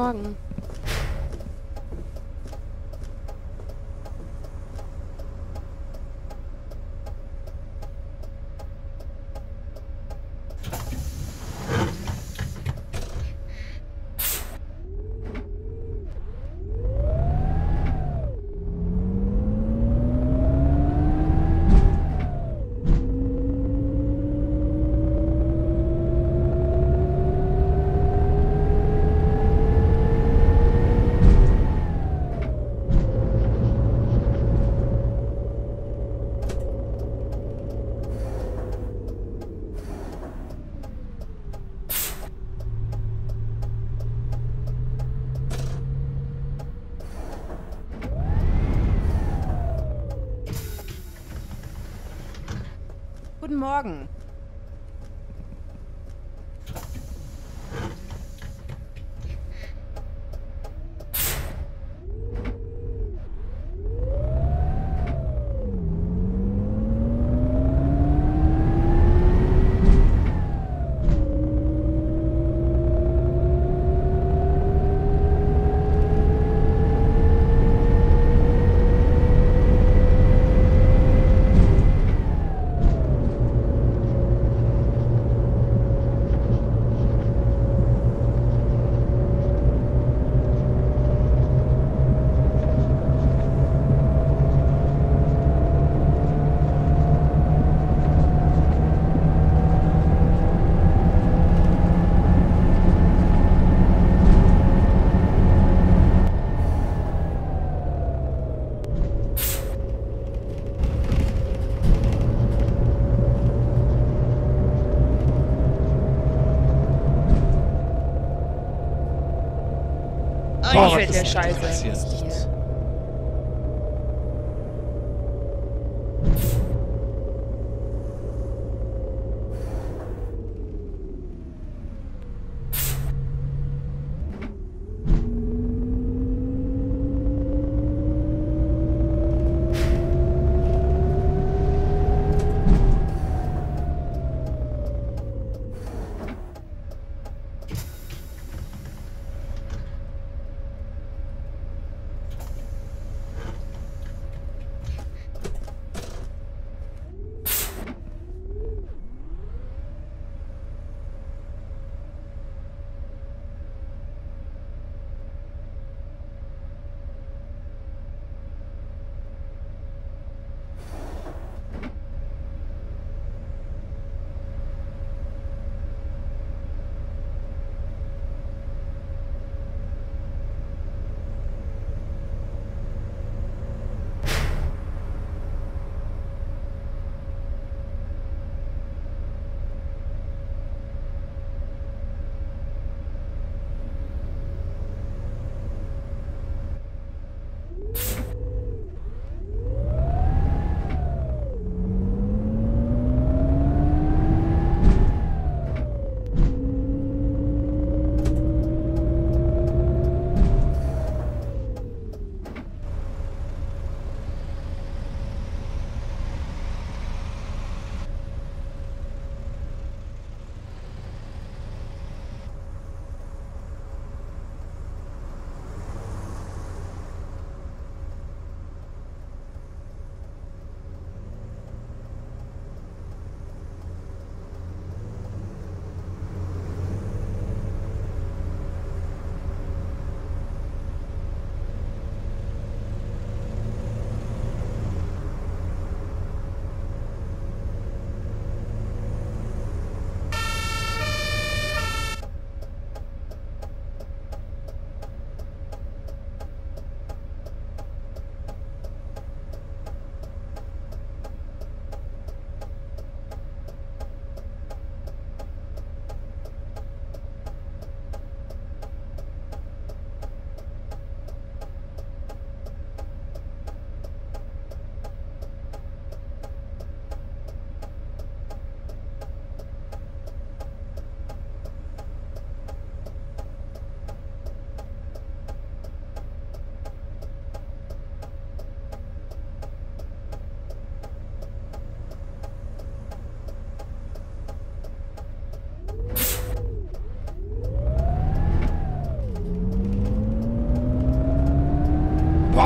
Morgen. Morgen. Werd der ist Scheiße.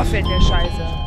Fällt der Scheiße.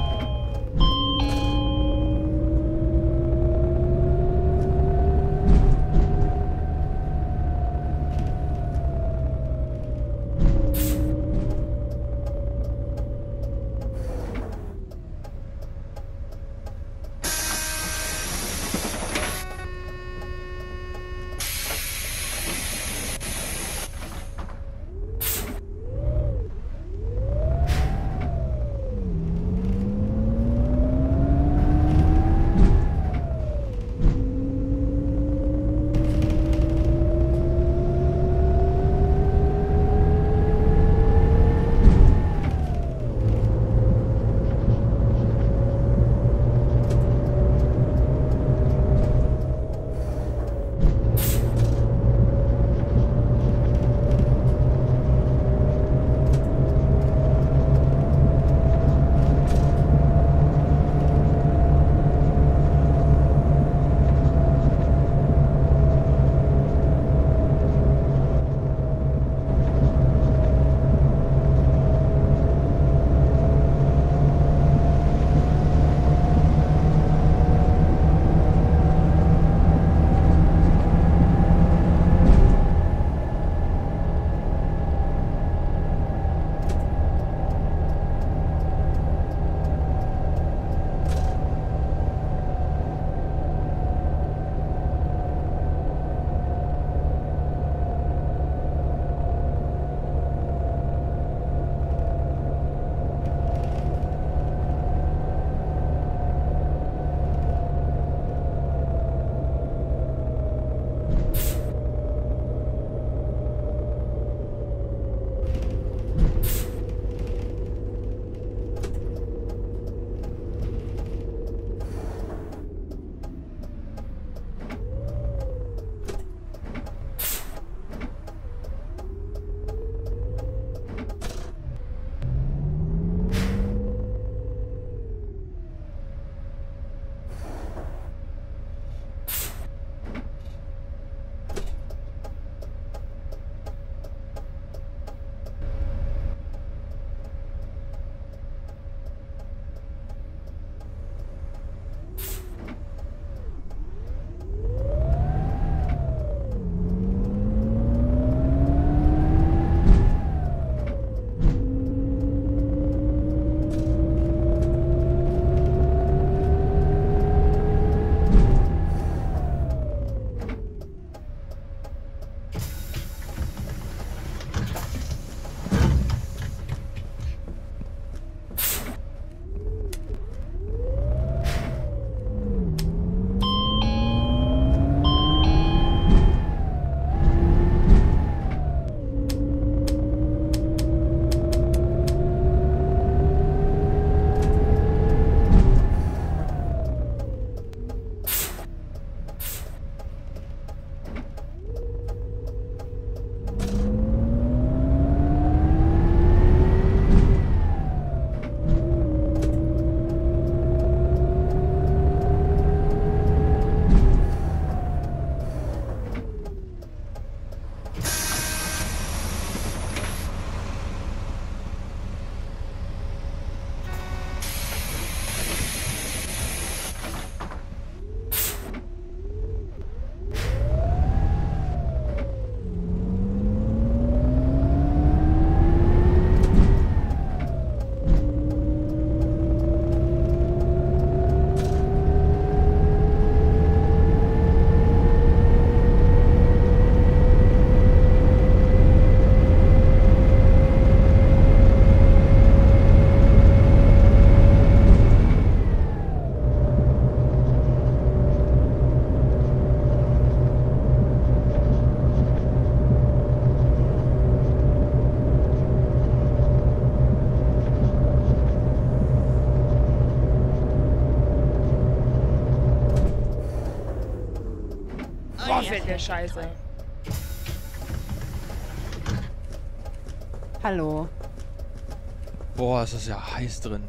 Fällt der Scheiße. Hallo. Boah, es ist ja heiß drin.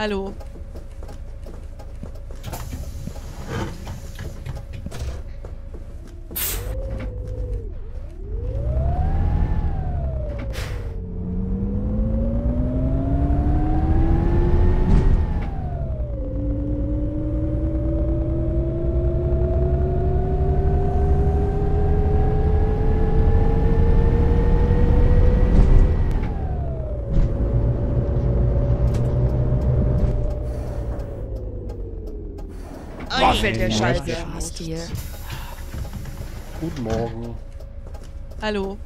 Hallo. Oh, fällt der Scheiße. Guten Morgen. Hallo.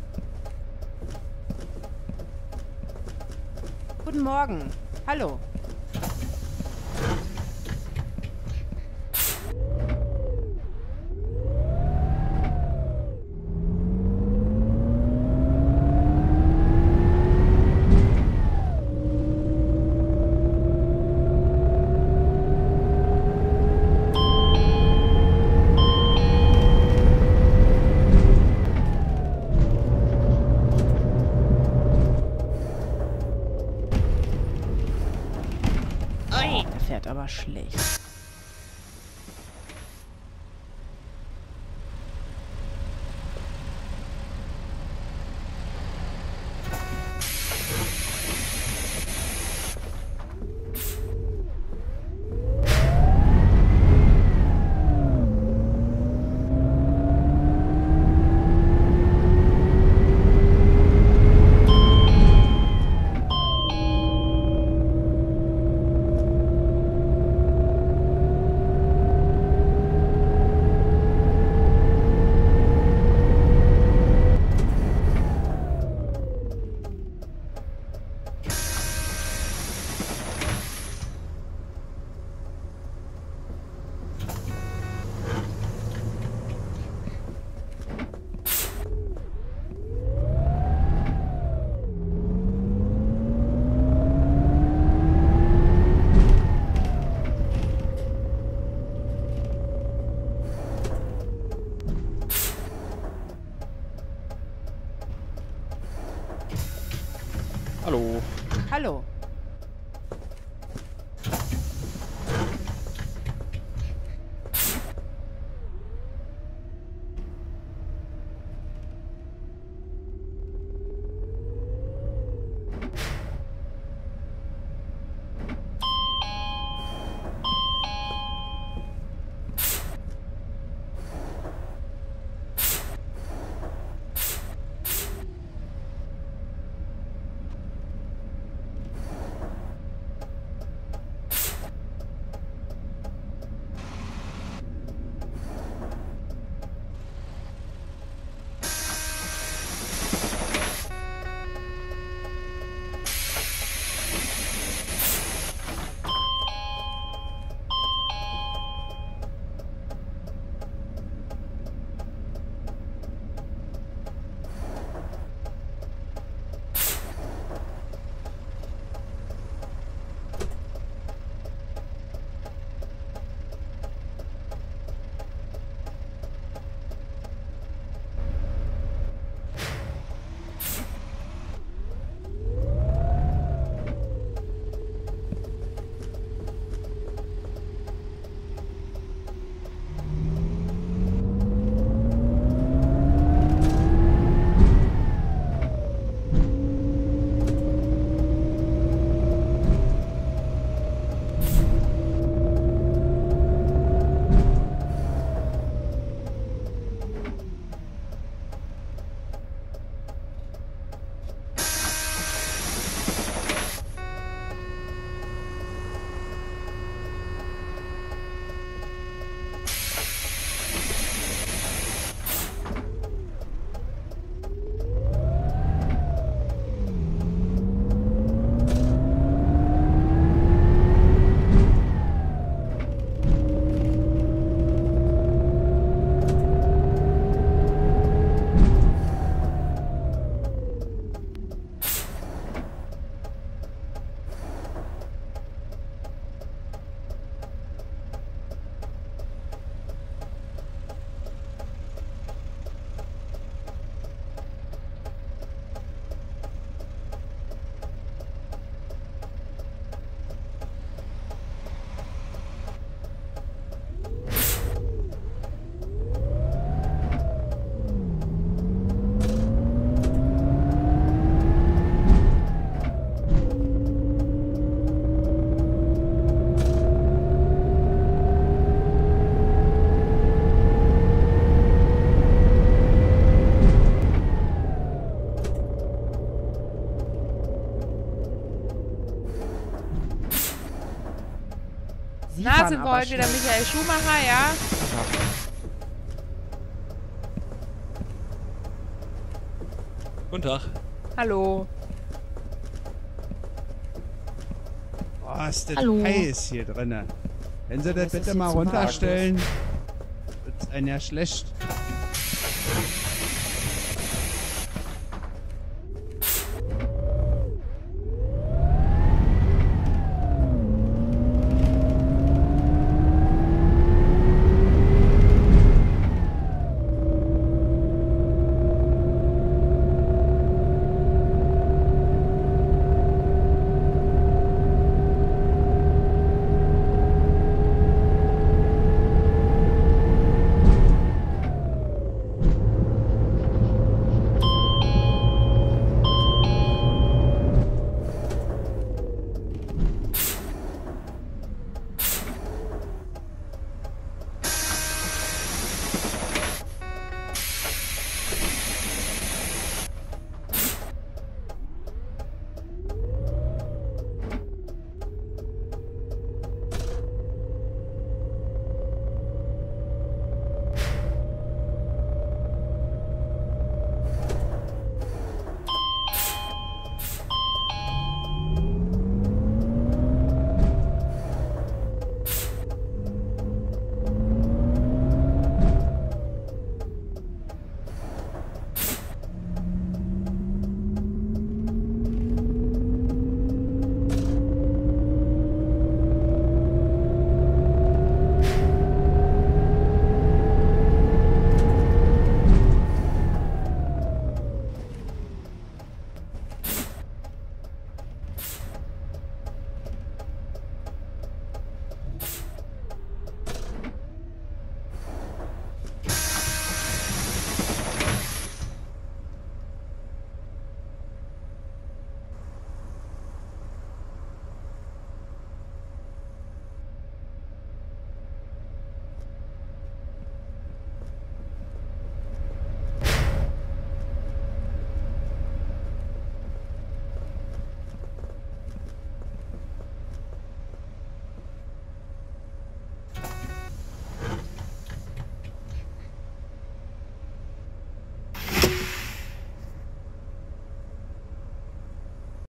Guten Morgen. Hallo. Aber schlecht. Fahren sind wir heute wieder. Michael Schumacher, ja? Guten Tag. Hallo. Boah, ist das Hallo. heiß hier drinne. Wenn Sie das Das bitte mal runterstellen, wird einem ja schlecht.